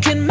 can